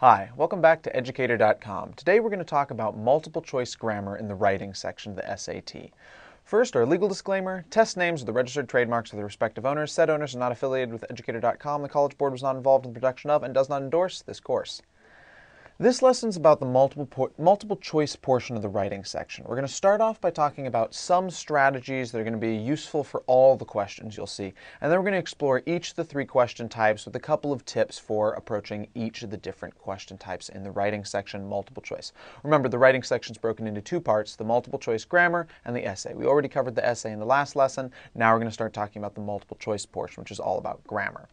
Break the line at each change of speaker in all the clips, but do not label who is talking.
Hi, welcome back to Educator.com. Today we're going to talk about multiple choice grammar in the writing section of the SAT. First, our legal disclaimer. Test names are the registered trademarks of the respective owners. Said owners are not affiliated with Educator.com. The College Board was not involved in the production of and does not endorse this course. This lesson's about the multiple, multiple choice portion of the writing section. We're going to start off by talking about some strategies that are going to be useful for all the questions you'll see, and then we're going to explore each of the three question types with a couple of tips for approaching each of the different question types in the writing section multiple choice. Remember, the writing section is broken into two parts, the multiple choice grammar and the essay. We already covered the essay in the last lesson. Now we're going to start talking about the multiple choice portion, which is all about grammar.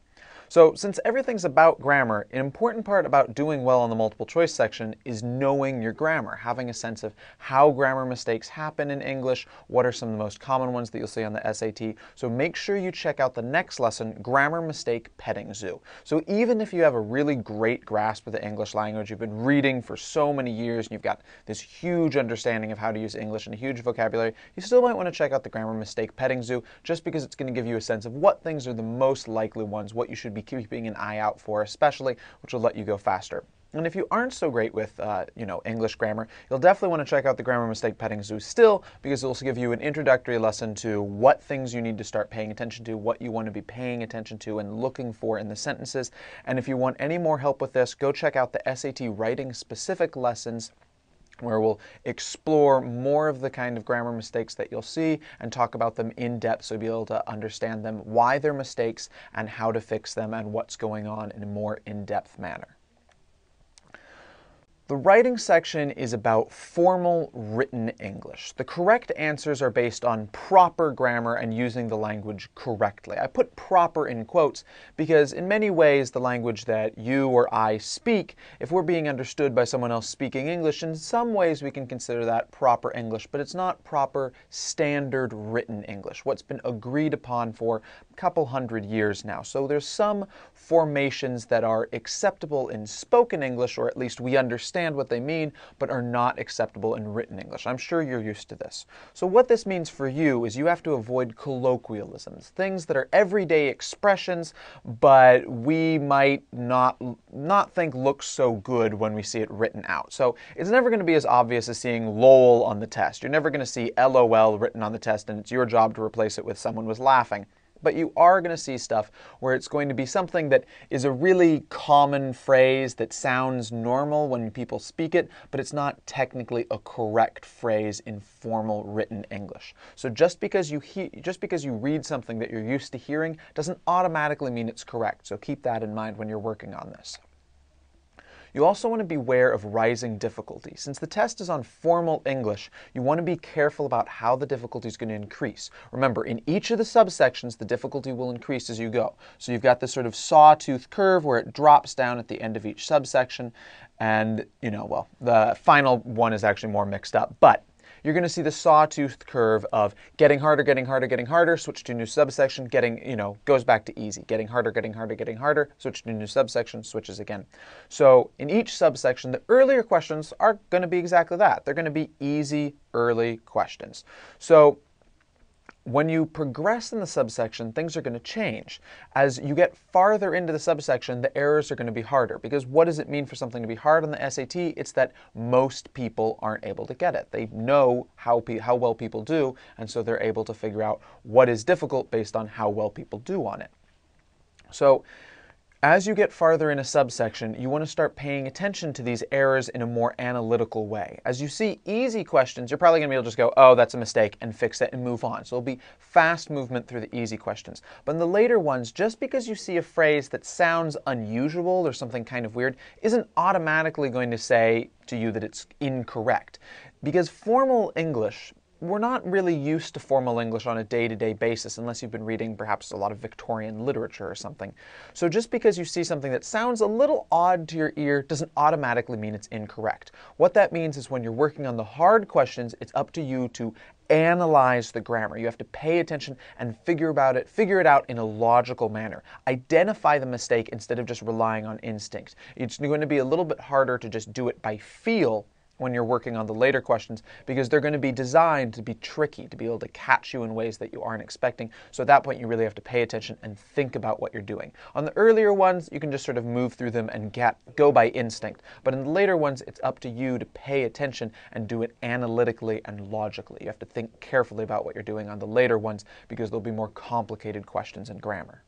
So since everything's about grammar, an important part about doing well in the multiple choice section is knowing your grammar, having a sense of how grammar mistakes happen in English, what are some of the most common ones that you'll see on the SAT. So make sure you check out the next lesson, Grammar Mistake Petting Zoo. So even if you have a really great grasp of the English language, you've been reading for so many years, and you've got this huge understanding of how to use English and a huge vocabulary, you still might want to check out the Grammar Mistake Petting Zoo just because it's going to give you a sense of what things are the most likely ones, what you should be keeping an eye out for, especially, which will let you go faster. And if you aren't so great with, uh, you know, English grammar, you'll definitely want to check out the Grammar Mistake Petting Zoo still, because it'll also give you an introductory lesson to what things you need to start paying attention to, what you want to be paying attention to and looking for in the sentences. And if you want any more help with this, go check out the SAT writing specific lessons where we'll explore more of the kind of grammar mistakes that you'll see and talk about them in depth so you'll be able to understand them, why they're mistakes, and how to fix them, and what's going on in a more in depth manner. The writing section is about formal written English. The correct answers are based on proper grammar and using the language correctly. I put proper in quotes because in many ways the language that you or I speak, if we're being understood by someone else speaking English, in some ways we can consider that proper English, but it's not proper standard written English, what's been agreed upon for a couple hundred years now. So there's some formations that are acceptable in spoken English, or at least we understand understand what they mean, but are not acceptable in written English. I'm sure you're used to this. So what this means for you is you have to avoid colloquialisms, things that are everyday expressions, but we might not, not think look so good when we see it written out. So it's never going to be as obvious as seeing LOL on the test. You're never going to see LOL written on the test, and it's your job to replace it with someone was laughing but you are going to see stuff where it's going to be something that is a really common phrase that sounds normal when people speak it, but it's not technically a correct phrase in formal written English. So just because you just because you read something that you're used to hearing doesn't automatically mean it's correct. So keep that in mind when you're working on this. You also want to beware of rising difficulty. Since the test is on formal English, you want to be careful about how the difficulty is going to increase. Remember, in each of the subsections, the difficulty will increase as you go. So you've got this sort of sawtooth curve where it drops down at the end of each subsection. And, you know, well, the final one is actually more mixed up. But you're going to see the sawtooth curve of getting harder, getting harder, getting harder, switch to new subsection, getting, you know, goes back to easy, getting harder, getting harder, getting harder, switch to new subsection, switches again. So in each subsection, the earlier questions are going to be exactly that. They're going to be easy, early questions. So when you progress in the subsection, things are going to change. As you get farther into the subsection, the errors are going to be harder. Because what does it mean for something to be hard on the SAT? It's that most people aren't able to get it. They know how, how well people do, and so they're able to figure out what is difficult based on how well people do on it. So as you get farther in a subsection, you want to start paying attention to these errors in a more analytical way. As you see easy questions, you're probably going to be able to just go, oh, that's a mistake, and fix it and move on. So it'll be fast movement through the easy questions. But in the later ones, just because you see a phrase that sounds unusual or something kind of weird, isn't automatically going to say to you that it's incorrect. Because formal English, we're not really used to formal English on a day to day basis unless you've been reading perhaps a lot of Victorian literature or something. So just because you see something that sounds a little odd to your ear doesn't automatically mean it's incorrect. What that means is when you're working on the hard questions, it's up to you to analyze the grammar. You have to pay attention and figure about it, figure it out in a logical manner. Identify the mistake instead of just relying on instinct. It's going to be a little bit harder to just do it by feel when you're working on the later questions because they're going to be designed to be tricky, to be able to catch you in ways that you aren't expecting. So at that point, you really have to pay attention and think about what you're doing. On the earlier ones, you can just sort of move through them and get go by instinct. But in the later ones, it's up to you to pay attention and do it analytically and logically. You have to think carefully about what you're doing on the later ones because there'll be more complicated questions in grammar.